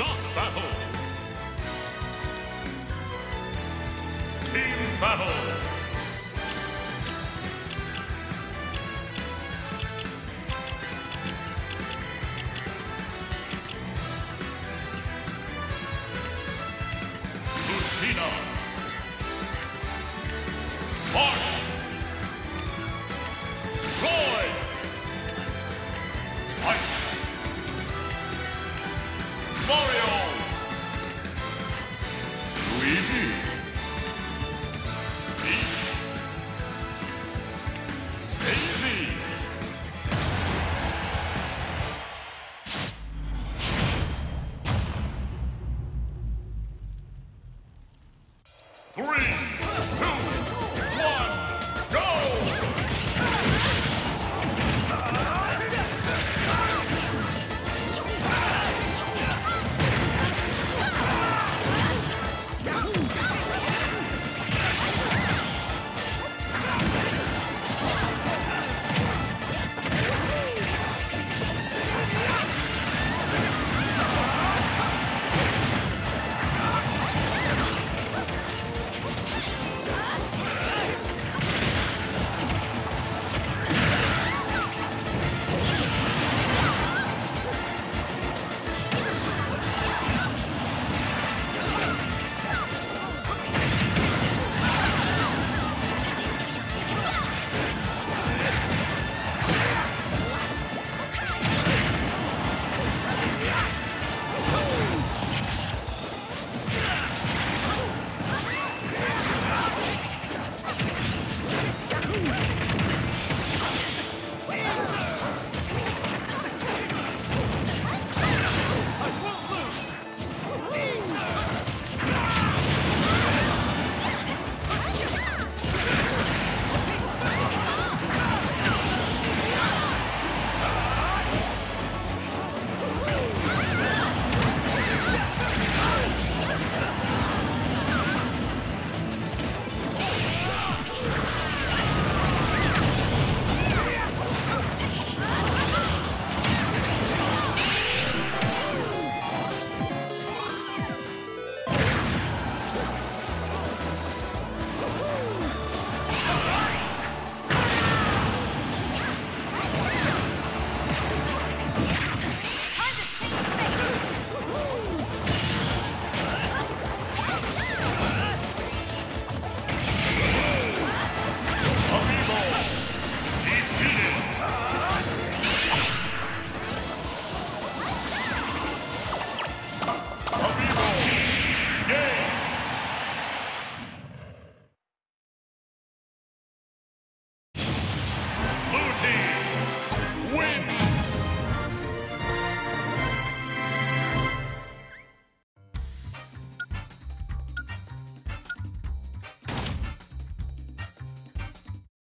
Dog Battle. Team Battle. Lucina. Mario! Luigi! Peach! Daisy! Three, Ooh.